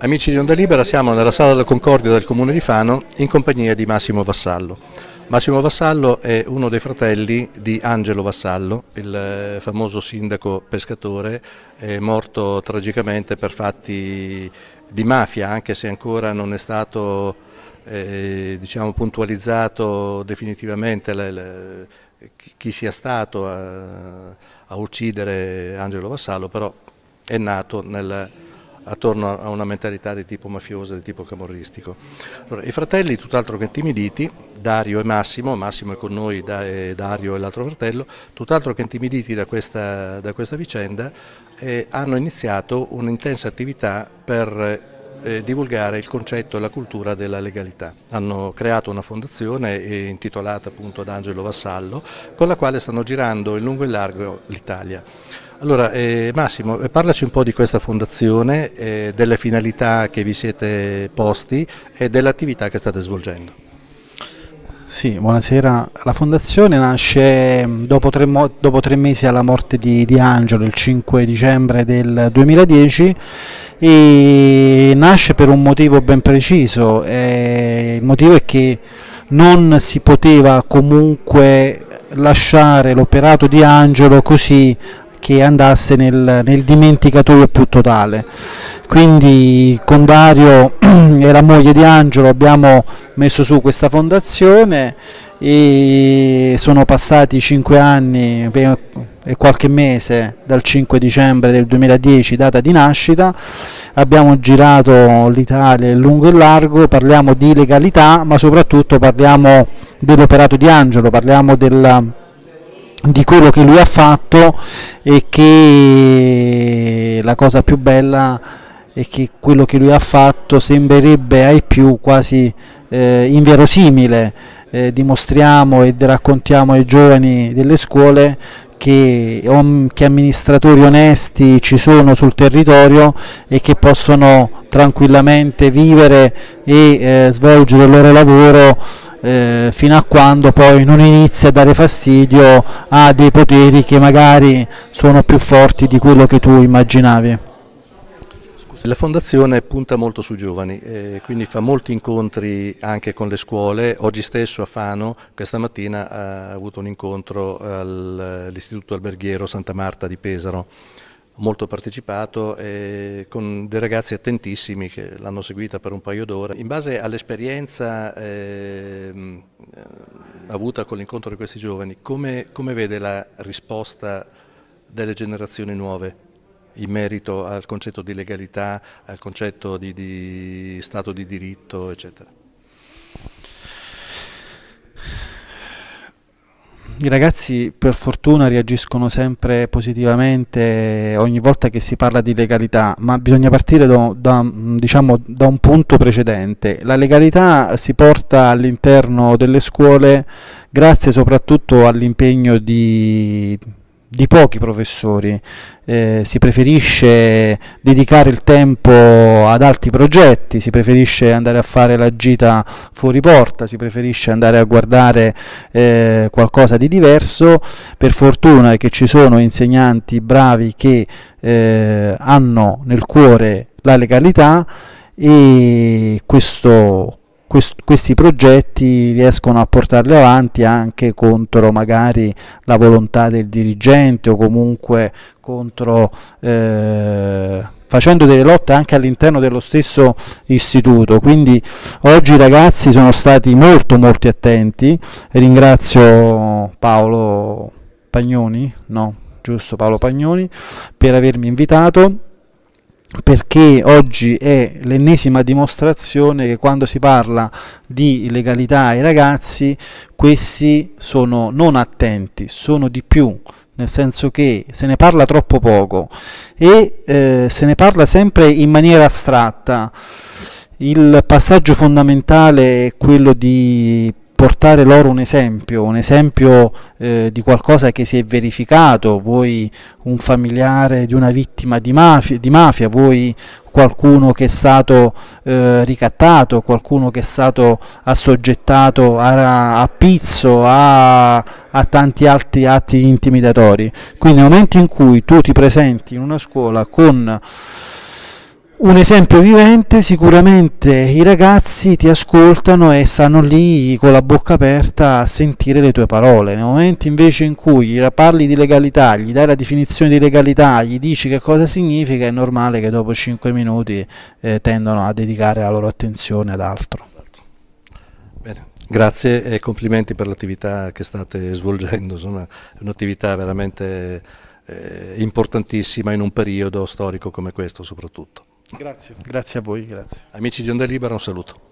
Amici di Onda Libera, siamo nella sala della Concordia del Comune di Fano in compagnia di Massimo Vassallo. Massimo Vassallo è uno dei fratelli di Angelo Vassallo, il eh, famoso sindaco pescatore, morto tragicamente per fatti di mafia, anche se ancora non è stato eh, diciamo, puntualizzato definitivamente le, le, chi sia stato a, a uccidere Angelo Vassallo, però è nato nel attorno a una mentalità di tipo mafiosa, di tipo camorristico. Allora, I fratelli, tutt'altro che intimiditi, Dario e Massimo, Massimo è con noi, Dario è l'altro fratello, tutt'altro che intimiditi da questa, da questa vicenda, eh, hanno iniziato un'intensa attività per eh, divulgare il concetto e la cultura della legalità. Hanno creato una fondazione eh, intitolata appunto ad Angelo Vassallo, con la quale stanno girando in lungo e largo l'Italia. Allora eh, Massimo, eh, parlaci un po' di questa fondazione, eh, delle finalità che vi siete posti e dell'attività che state svolgendo. Sì, buonasera. La fondazione nasce mm, dopo tre, dopo tre mesi alla morte di, di, Angelo, il 5 dicembre del 2010 e nasce per un motivo ben preciso. Eh, il motivo è che non si poteva comunque lasciare l'operato di Angelo così che andasse nel, nel dimenticatoio più totale. Quindi con Dario e la moglie di Angelo abbiamo messo su questa fondazione e sono passati 5 anni e qualche mese dal 5 dicembre del 2010, data di nascita, abbiamo girato l'Italia in lungo e largo, parliamo di legalità ma soprattutto parliamo dell'operato di Angelo, parliamo della di quello che lui ha fatto e che la cosa più bella è che quello che lui ha fatto sembrerebbe ai più quasi eh, inverosimile eh, dimostriamo e raccontiamo ai giovani delle scuole che, che, amministratori onesti ci sono sul territorio e che possono tranquillamente vivere e eh, svolgere il loro lavoro eh, fino a quando poi non inizia a dare fastidio a dei poteri che magari sono più forti di quello che tu immaginavi. La fondazione punta molto sui giovani, eh, quindi fa molti incontri anche con le scuole. Oggi stesso a Fano, questa mattina, ha avuto un incontro all'Istituto Alberghiero Santa Marta di Pesaro molto partecipato e con dei ragazzi attentissimi che l'hanno seguita per un paio d'ore. In base all'esperienza eh, avuta con l'incontro di questi giovani, come, come vede la risposta delle generazioni nuove? In merito al concetto di legalità, al concetto di, di Stato di diritto, eccetera. i ragazzi per fortuna reagiscono sempre positivamente ogni volta che si parla di legalità, ma bisogna partire da, da, diciamo, da un punto precedente. La legalità si porta all'interno delle scuole grazie soprattutto all'impegno di di pochi professori, eh, si preferisce dedicare il tempo ad altri progetti, si preferisce andare a fare la gita fuori porta, si preferisce andare a guardare eh, qualcosa di diverso, per fortuna che ci sono insegnanti bravi che eh, hanno nel cuore la legalità e questo quest questi progetti riescono a portarli avanti anche contro magari la volontà del dirigente o comunque contro eh, facendo delle lotte anche all'interno dello stesso istituto. Quindi oggi i ragazzi sono stati molto molto attenti. Ringrazio Paolo Pagnoni no giusto Paolo Pagnoni per avermi invitato perché oggi è l'ennesima dimostrazione che quando si parla di legalità ai ragazzi questi sono non attenti, sono di più, nel senso che se ne parla troppo poco e eh, se ne parla sempre in maniera astratta. Il passaggio fondamentale è quello di portare loro un esempio, un esempio eh, di qualcosa che si è verificato, voi un familiare di una vittima di mafia, di mafia? Voi qualcuno che è stato eh, ricattato, qualcuno che è stato assoggettato a, a pizzo, a, a, tanti altri atti intimidatori. Quindi nel momento in cui tu ti presenti in una scuola con un esempio vivente, sicuramente i ragazzi ti ascoltano e stanno lì con la bocca aperta a sentire le tue parole. Nel momento invece in cui parli di legalità, gli dai la definizione di legalità, gli dici che cosa significa, è normale che dopo 5 minuti eh, tendono a dedicare la loro attenzione ad altro. Bene. Grazie e complimenti per l'attività che state svolgendo, insomma, è un'attività veramente eh, importantissima in un periodo storico come questo soprattutto. Grazie. Grazie a voi, grazie. Amici di Onda Libera, un saluto.